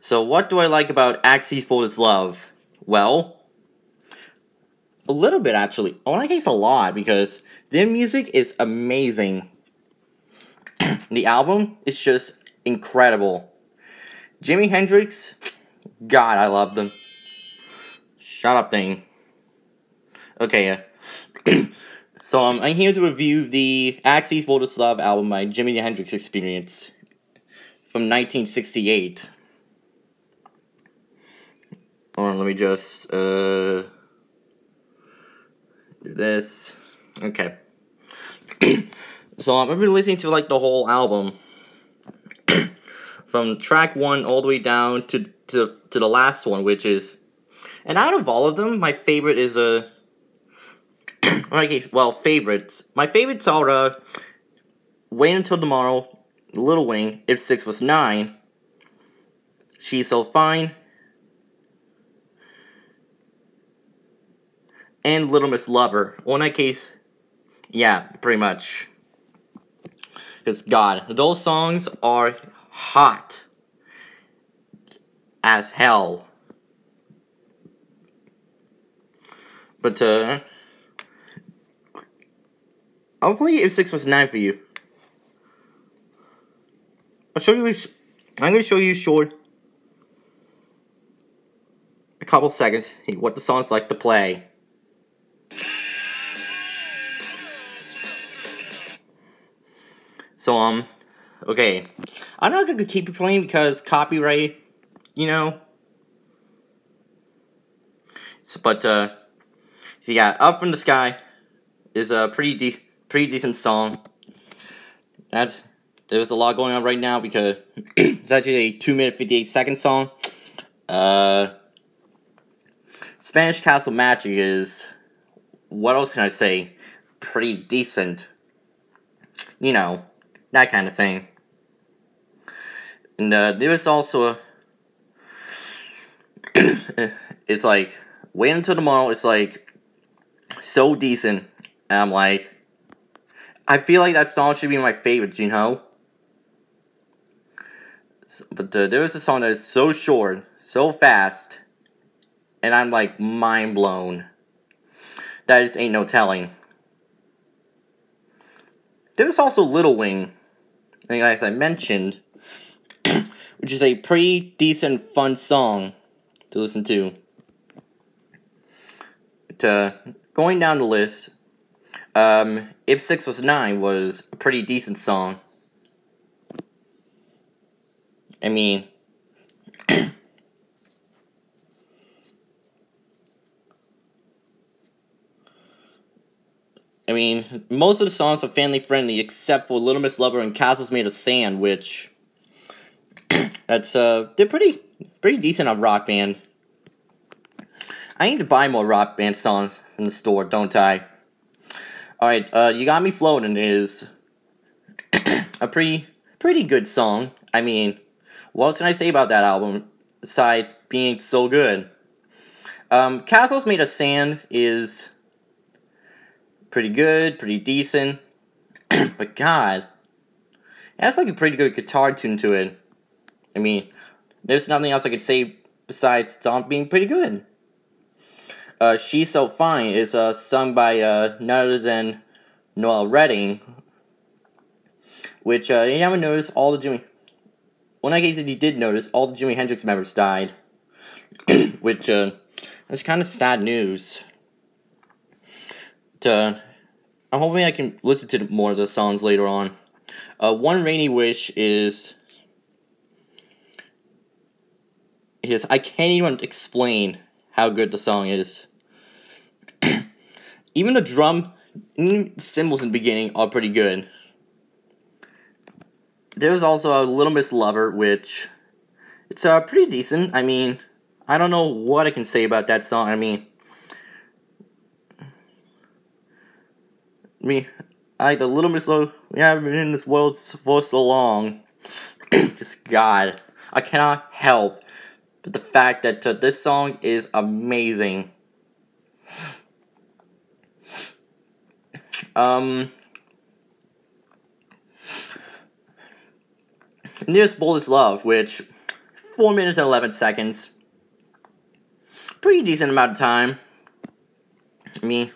So, what do I like about Axis Bold As Love? Well, a little bit actually. Oh, I case a lot because their music is amazing. the album is just incredible. Jimi Hendrix, God, I love them. Shut up, thing. Okay, so um, I'm here to review the Axis Bold As Love album by Jimi Hendrix Experience from 1968. Hold on, let me just uh, do this. Okay. so I'm gonna be listening to like the whole album from track one all the way down to to to the last one, which is, and out of all of them, my favorite is a. Uh, okay, well, favorites. My favorites are uh, "Wait Until Tomorrow," "Little Wing," "If Six Was Nine," "She's So Fine," and "Little Miss Lover." Well, in that case, yeah, pretty much. Because God, those songs are hot as hell. But, uh, I'll play if 6 was 9 for you. I'll show you, I'm gonna show you short, a couple seconds, what the song's like to play. So, um, okay. I'm not gonna keep playing because copyright, you know. So, but, uh, so yeah, Up from the Sky is a pretty de pretty decent song. That's, there's a lot going on right now because it's actually a 2 minute 58 second song. Uh, Spanish Castle Magic is, what else can I say? Pretty decent. You know, that kind of thing. And uh, there was also a. it's like, wait until tomorrow. It's like so decent. And I'm like, I feel like that song should be my favorite, you know? But uh, there was a song that is so short, so fast, and I'm like mind blown. That just ain't no telling. There was also Little Wing, and as I mentioned, which is a pretty decent, fun song to listen to. To going down the list, um, If Six Was Nine was a pretty decent song. I mean, mean, most of the songs are family friendly except for Little Miss Lover and Castles Made of Sand, which that's uh they're pretty pretty decent on Rock Band. I need to buy more Rock Band songs in the store, don't I? Alright, uh You Got Me Floating is a pretty pretty good song. I mean, what else can I say about that album besides being so good? Um, Castles Made of Sand is pretty good, pretty decent. but God, it has like a pretty good guitar tune to it. I mean, there's nothing else I could say besides Stomp being pretty good. Uh, She's So Fine is uh, sung by uh, none other than Noel Redding, which uh, you haven't noticed all the Jimi. When I guess you did notice all the Jimi Hendrix members died, which uh, is kind of sad news to, I'm hoping I can listen to more of the songs later on. Uh, One Rainy Wish is is I can't even explain how good the song is. even the drum cymbals in the beginning are pretty good. There's also a Little Miss Lover, which it's uh, pretty decent. I mean, I don't know what I can say about that song. I mean, me, I the Little Miss Lover. We haven't been in this world for so long. Just God, I cannot help but the fact that uh, this song is amazing. Um, Nearest Bold As Love, which 4 minutes and 11 seconds. Pretty decent amount of time. Mean,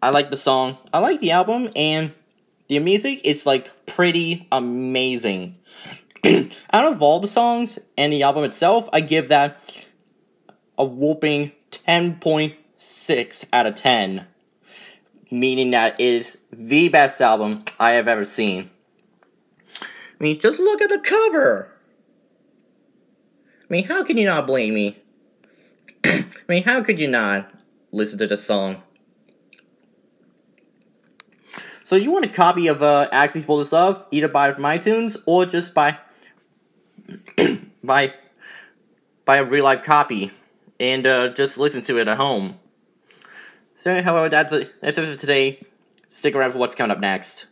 I like the song. I like the album, and the music is like pretty amazing. Out of all the songs and the album itself, I give that a whooping 10.6 out of 10. Meaning that it is the best album I have ever seen. I mean, just look at the cover! I mean, how can you not blame me? I mean, how could you not listen to the song? So you want a copy of uh, Axis Bold As Love, either buy it from iTunes or just buy buy buy a real life copy and uh, just listen to it at home. So, however, that's, that's it for today. Stick around for what's coming up next.